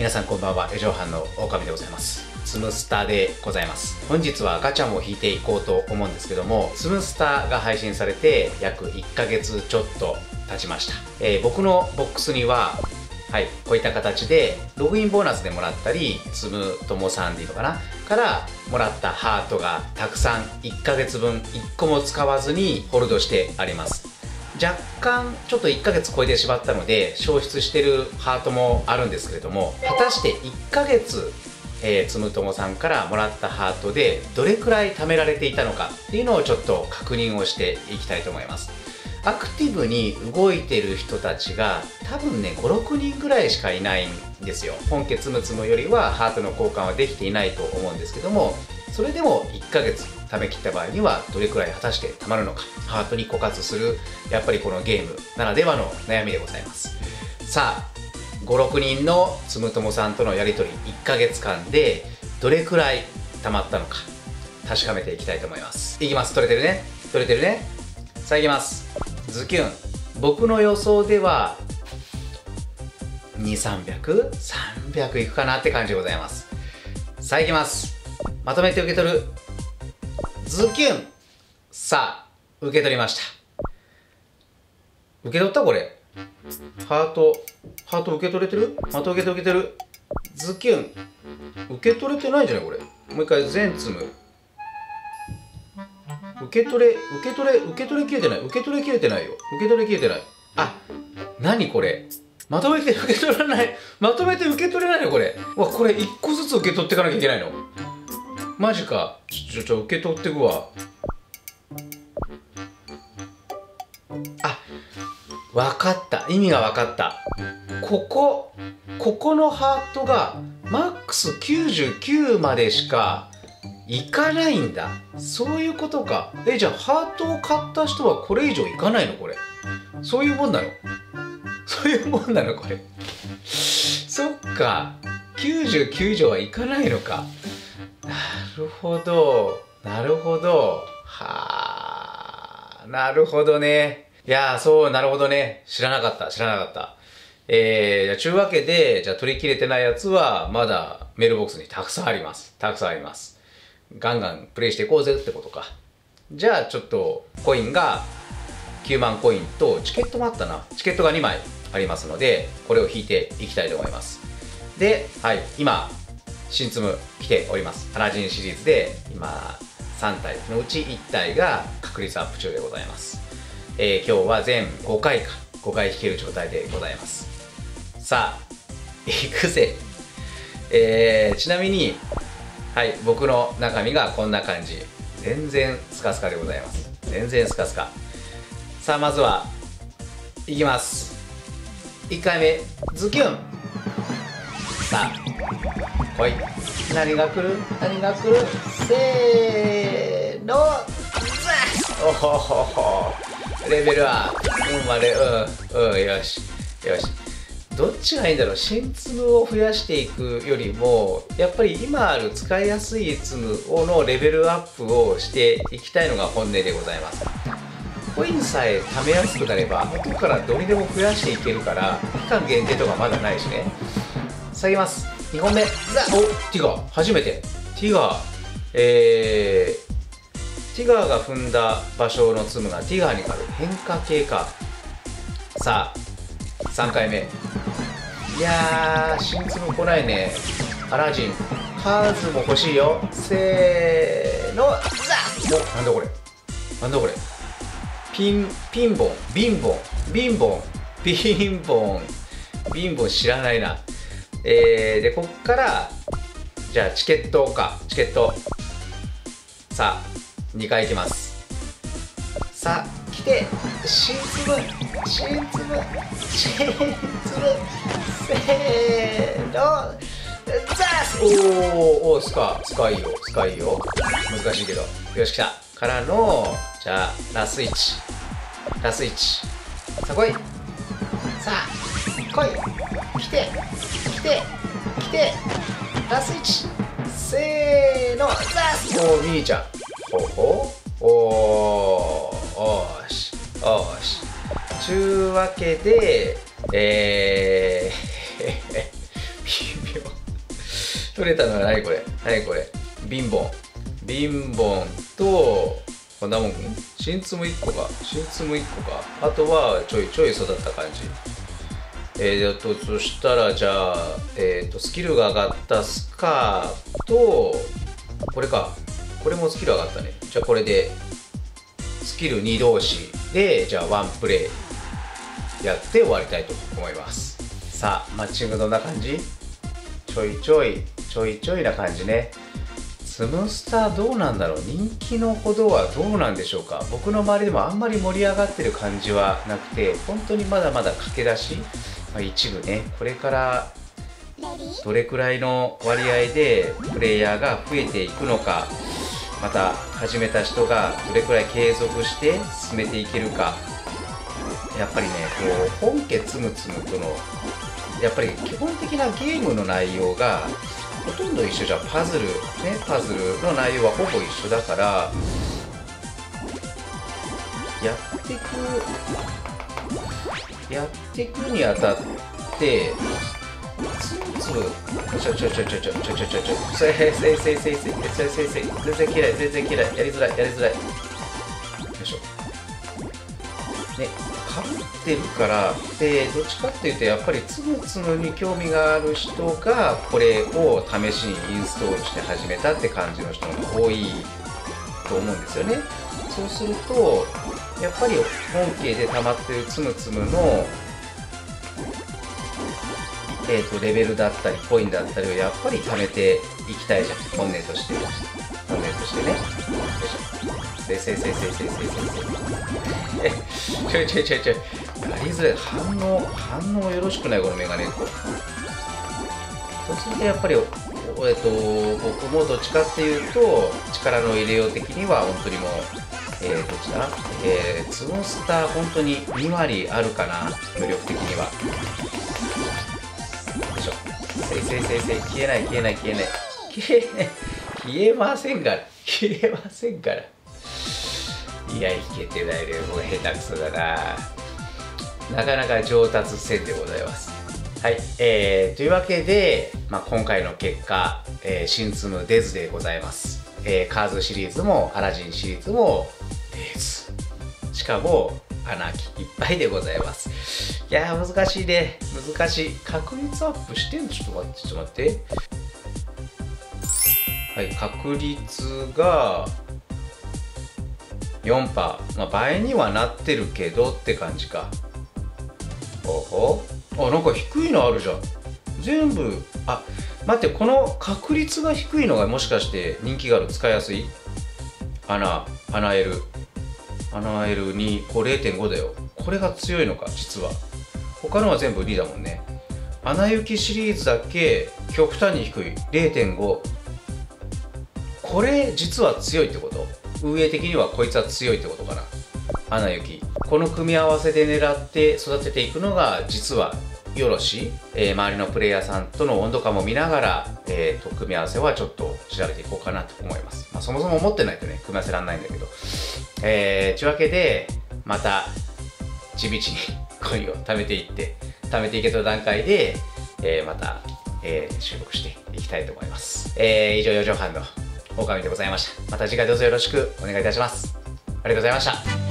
皆さんこんばんは。四畳半の狼でございます。スムスターでございます。本日はガチャも引いていこうと思うんですけどもスムスターが配信されて約1ヶ月ちょっと経ちました、えー、僕のボックスにははいこういった形でログインボーナスでもらったりつむともさんでいいのかな？からもらったハートがたくさん1ヶ月分1個も使わずにホルドしてあります。若干ちょっと1ヶ月超えてしまったので消失してるハートもあるんですけれども果たして1ヶ月えー、つむともさんからもらったハートでどれくらい貯められていたのかっていうのをちょっと確認をしていきたいと思います。アクティブに動いてる人たちが多分ね56人ぐらいしかいないんですよ。本家つむつむよりはハートの交換はできていないと思うんですけどもそれでも1ヶ月貯めきった場合にはどれくらい果たして貯まるのかハートに枯渇するやっぱりこのゲームならではの悩みでございます。さあ56人のつむともさんとのやり取り1ヶ月間でどれくらい貯まったのか確かめていきたいと思います。いきます。取れてるね。取れてるね。さあいきます。ズキュン。僕の予想では2300300いくかなって感じでございます。さあいきます。まとめて受け取る。ズキュン。さあ受け取りました。受け取ったこれ。ハート。ハート受け取れてる？ハート受け取れてる。ズキュン。受け取れてないんじゃないこれ。もう一回全積む受け取れ受け取れ受け取れきれてない。受け取れきれてないよ。受け取れきれてない。あ何これ。まとめて受け取らない。まとめて受け取れないのこれ。わこれ1個ずつ受け取っていかなきゃいけないの。マジか。ちょちょ受け取ってくわ。あ分かった。意味が分かった。ここここのハートがマックス99までしかいかないんだ。そういうことか。えじゃあハートを買った人はこれ以上いかないの？これ。そういうもんなの？そういうもんなの？これ。そっか。99以上はいかないのか。るほどなるほどはあなるほどねいやそうなるほどね知らなかった知らなかったえー、じゃあ、ちゅうわけで、じゃあ取り切れてないやつは、まだメールボックスにたくさんあります。たくさんあります。ガンガンプレイしていこうぜってことか。じゃあちょっとコインが9万コインとチケットもあったな。チケットが2枚ありますので、これを引いていきたいと思います。で、はい、今、新ツム来ております。アラジンシリーズで今3体のうち1体が確率アップ中でございます。えー、今日は全5回か、5回引ける状態でございます。さあ、行くぜ。えー、ちなみにはい僕の中身がこんな感じ全然スカスカでございます全然スカスカさあまずはいきます1回目ズキュンさあ来い。何が来る？何が来る？せーの。おほほほ。レベルは。うんまでうんうんよし。よし。どっちがいいんだろう？新粒を増やしていくよりもやっぱり今ある使いやすい粒のレベルアップをしていきたいのが本音でございます。コインさえ貯めやすくなれば後からどれでも増やしていけるから期間限定とかまだないしね下げます。2本目。ザおティガー。初めて。ティガー。えー、ティガーが踏んだ場所のツムがティガーに変わる変化系か。さあ3回目。いやー新ツム来ないね。アラジン。カーズも欲しいよ。せーの。ザおなんだこれ。なんだこれ。ピンピンボン。ビンボン。ビンボン。ビンボン。ビンボン知らないな。えー、でこっからじゃあチケットか。チケット。さあ2回いきます。さあ来て。新粒。新粒。新粒。せーの。ザス。おーおースカスカいいよ。スカいいよ。難しいけど。よし来た。からのじゃあラス1ラス1さあ来い。さあ。来い来て来て来てラス1せーのザスおーミーちゃんほほおーおーしおーしちゅうわけでえー、秒取れたのは何これ何これビンボンビンボンとこんなもん新ツム1個か新ツム1個かあとはちょいちょい育った感じえー、とそしたらじゃあ、えーと、スキルが上がったスカーとこれか。これもスキル上がったね。じゃあこれでスキル2同士でじゃあワンプレイ。やって終わりたいと思います。さあマッチングどんな感じ？ちょいちょいちょいちょいな感じね。スムスターどうなんだろう？人気のほどはどうなんでしょうか？僕の周りでもあんまり盛り上がってる感じはなくて本当にまだまだ駆け出し。まあ、一部ね。これからどれくらいの割合でプレイヤーが増えていくのかまた始めた人がどれくらい継続して進めていけるかやっぱりねこう本家つむつむとのやっぱり基本的なゲームの内容がほとんど一緒じゃんパズルねパズルの内容はほぼ一緒だからやっていくやっていくにあたってつぶつぶちょちょちょちょちょちょちょちょちょせいせいせいせいせいせいせいせいせい全然嫌い全然嫌いやりづらいやりづらいよいしょねかぶってるからでどっちかっていうとやっぱりつむつむに興味がある人がこれを試しにインストールして始めたって感じの人が多いと思うんですよねそうするとやっぱり本家で溜まってるつむつむの、えー、とレベルだったりコインだったりをやっぱり貯めていきたいじゃん。本音として。本音としてね。よいせいせいせいせいせいせいせい。ちょいちょいちょいちょい。やりづらい反応反応よろしくないこのメガネ。そうするとやっぱりえっと、僕もどっちかっていうと力の入れよう的には本当にもうえー、どっちだえー、ツモスター本当に2割あるかな無力的には。よいしょ。せいせいせいせい。消えない消えない消えない。消えない消えませんから。消えませんから。いやいけてないね。もう下手くそだな。なかなか上達せんでございます。はい、えー、というわけで、まあ、今回の結果、えー、シンツムデズでございます、えー、カーズシリーズもアラジンシリーズもですしかも穴開きいっぱいでございます。いや難しいね。難しい。確率アップしてんの？ちょっと待ってちょっと待って。はい確率が4%まあ倍にはなってるけどって感じか。ほほ。あなんか低いのあるじゃん。全部あ待ってこの確率が低いのがもしかして人気がある使いやすい？穴穴 L 穴 L にこう0.5だよ。これが強いのか実は。他のは全部2だもんね。穴行きシリーズだけ極端に低い。0.5これ実は強いってこと？運営的にはこいつは強いってことかな。穴行きこの組み合わせで狙って育てていくのが実はよろし、えー、周りのプレイヤーさんとの温度感も見ながら、えーと、組み合わせはちょっと調べていこうかなと思います。まあ、そもそも持ってないとね、組み合わせらんないんだけど。えー、というわけで、また地道に コインを貯めていって、貯めていけた段階で、えー、また、えー、収録していきたいと思います。えー、以上、4畳半の狼でございました。また次回どうぞよろしくお願いいたします。ありがとうございました。